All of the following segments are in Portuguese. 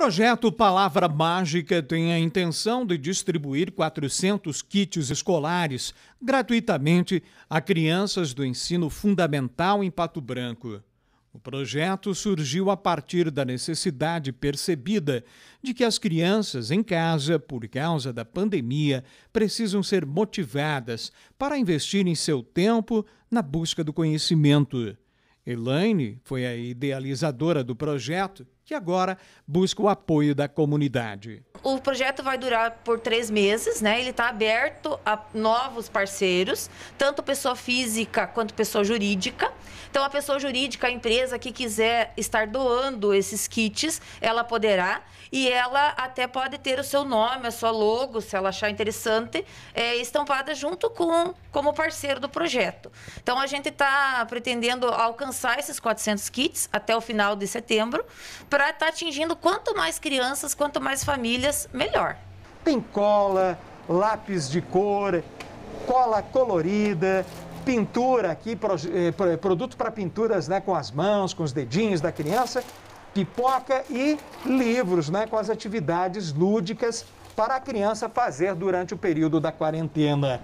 projeto Palavra Mágica tem a intenção de distribuir 400 kits escolares gratuitamente a crianças do ensino fundamental em Pato Branco. O projeto surgiu a partir da necessidade percebida de que as crianças em casa, por causa da pandemia, precisam ser motivadas para investir em seu tempo na busca do conhecimento. Elaine foi a idealizadora do projeto, que agora busca o apoio da comunidade. O projeto vai durar por três meses, né? Ele está aberto a novos parceiros, tanto pessoa física quanto pessoa jurídica. Então, a pessoa jurídica, a empresa que quiser estar doando esses kits, ela poderá. E ela até pode ter o seu nome, a sua logo, se ela achar interessante, é, estampada junto com como parceiro do projeto. Então, a gente está pretendendo alcançar esses 400 kits até o final de setembro, para estar tá atingindo quanto mais crianças, quanto mais famílias, melhor. Tem cola, lápis de cor, cola colorida, pintura aqui, eh, produto para pinturas né, com as mãos, com os dedinhos da criança, pipoca e livros né, com as atividades lúdicas para a criança fazer durante o período da quarentena.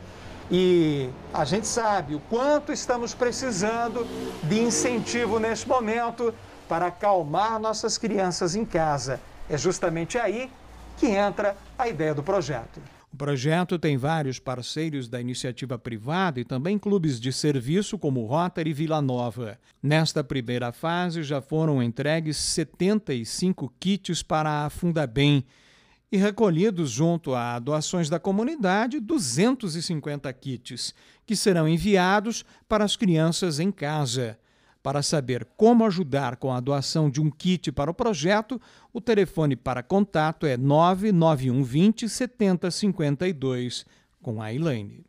E a gente sabe o quanto estamos precisando de incentivo neste momento para acalmar nossas crianças em casa. É justamente aí que entra a ideia do projeto. O projeto tem vários parceiros da iniciativa privada e também clubes de serviço como Rotary Vila Nova. Nesta primeira fase já foram entregues 75 kits para a Fundabem e recolhidos junto a doações da comunidade 250 kits, que serão enviados para as crianças em casa. Para saber como ajudar com a doação de um kit para o projeto, o telefone para contato é 99120 7052 com a Elaine.